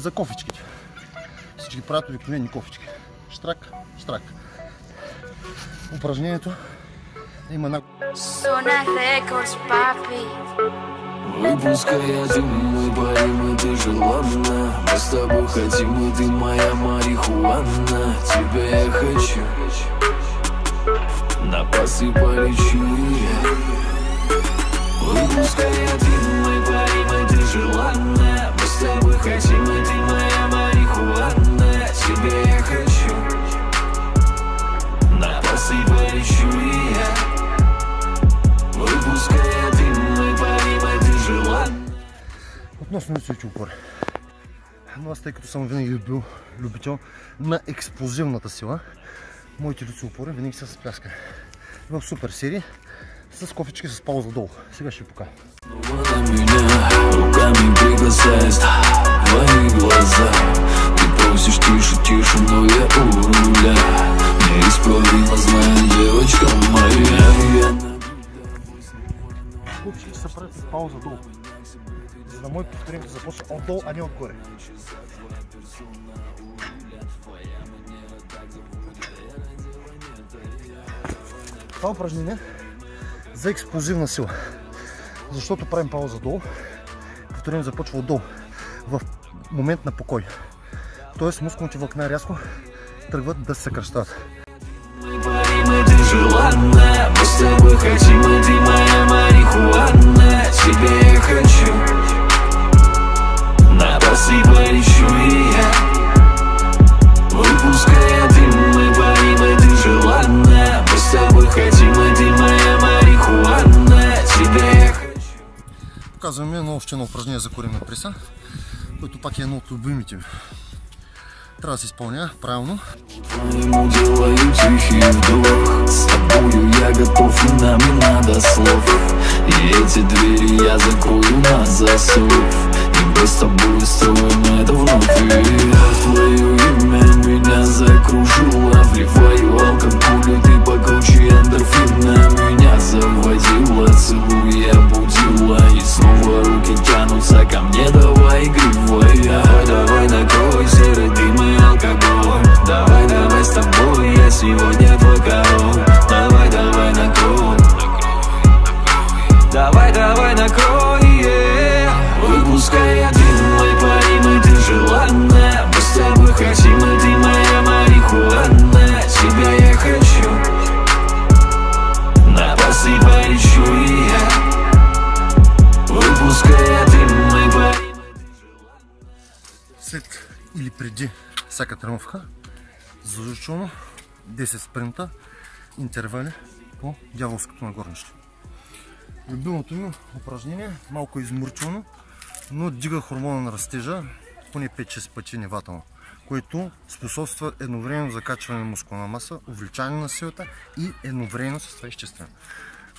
за кофичките. Всички правят обикновени кофички. Штрак, штрак. Упражнението има papi. Выпускай один, мы парим, и ты желанна Мы с тобой хотим, и ты моя марихуана Тебя я хочу На пасы полечу я Выпускай один, мы парим, и ты желанна И ты моя марихуана Тебя я хочу На пасы полечу я Выпускай один, мы парим, и ты желанна Относно лицевите упори. Но аз, тъй като съм винаги бил любител на експлозивната сила, моите лицеви упори винаги са с пляскане. В супер серии с кофички с пауза долу. Сега ще покажа. Твои глаза Ты просишь тише, тише, но я у руля Неисправимо знаю, девочка моя Я на Кофички се правят с пауза долу. За да може повторението започне отдолу, а не отгоре. Това упражнение за експлозивна сила. Защото правим пауза долу, повторението започва отдолу, в момент на покой. Тоест мускулните влакна рязко тръгват да се съкръщават. Мы парим, и ты желанна Мы с тобой хотим, и ты моя марихуана. Тебя я хочу На пасы полечу и я Выпускай дым, мы парим, и ты желанна. Мы с тобой хотим, и ты моя марихуана. Тебя я хочу Показваме едно още упражнение за корема преса, което пак е едно от любимите ми. Трябва да. Твоему делаю тихий вдох С тобою я готов и нам не надо слов И эти двери я закрою на засов И мы с тобой строим это вновь И твое имя меня закружило Вливаю Давай, накрой yeah. Выпускай один мой парим, и ты желанна Мы с тобой хотим, и ты моя марихуана. Тебя я хочу. На пасы полечу и я. Выпускай один мой парим След или преди всяка тренировка, задължително 10 спринта, интервали по дяволското нагорнище. Любимото ми упражнение, малко изморчено, но дига хормона на растежа поне 5-6 пъти нивата което способства едновременно закачване на мускулна маса, увеличаване на силата и едновременно с това изчистване.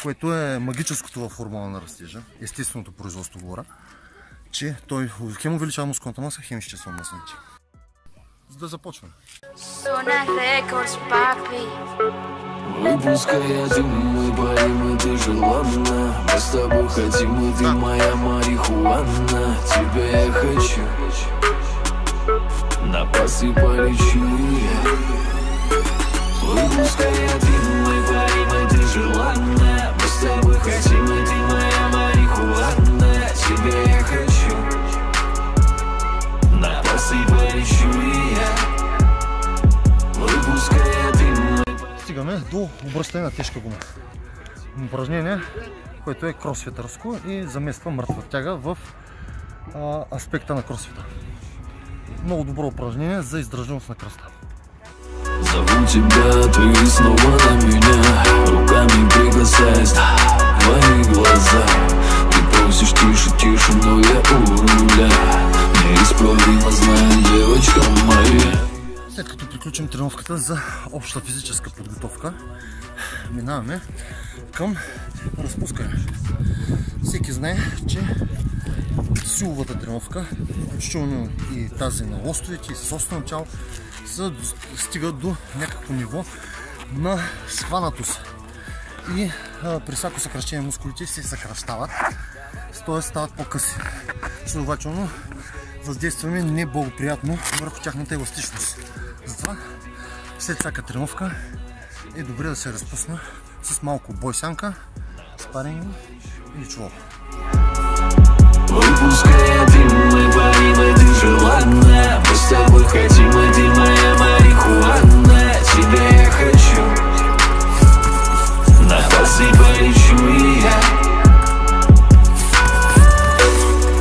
Което е магическото в хормона на растежа, естественото производство говоря, че той хем увеличава мускулната маса, хем изчиства масните. За да започваме. Records, papi. Выпускай один, мы парим, и ты желанна Мы с тобой хотим, и ты моя марихуана. Тебя я хочу. На пасы полечу я Выпускай мы парим, и ты желанна Мы с тобой хотим, и ты моя марихуана. Тебя я хочу. На пасы полечу я Выпускай один, мы Стигаме до обръщане на тежка гума. Упражнение, което е кросфитърско и замества мъртва тяга в а, аспекта на кросфита. Много добро упражнение за издръжливост на кръста. Зову тебя, ты снова на меня Руками прикасаясь Твои глаза Ты просишь тише, тише, но я у руля Неисправимо знаю, девочка моя След като приключим тренировката за обща физическа подготовка, минаваме към разпускане. Всеки знае, че силовата тренировка, включително и тази на лостовете и с тяло, са, стигат до някакво ниво на схванатост. И при всяко съкръщение мускулите се съкръщават, т.е. стават по-къси. Следователно, въздействаме неблагоприятно върху тяхната еластичност. Затова след всяка тренировка е добре да се разпусна с малко бойсянка, спаринг или чулок. Выпуская дым, мы парим, и ты Мы с тобой хотим, и ты моя марихуана Тебя я хочу На басы полечу и я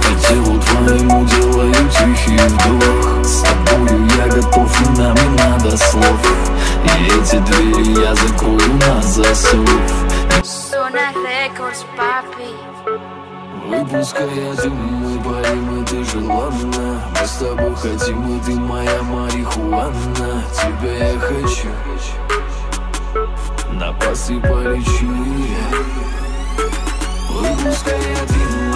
По телу твоему делаю тихий вдох И эти двери я закрою на засов. Zona Records, papi. Выпуская дым, мы парим, и ты желанна. Мы с тобой хотим, и ты моя марихуана. Тебя я хочу. На пасы полечу. Я Выпуская дым,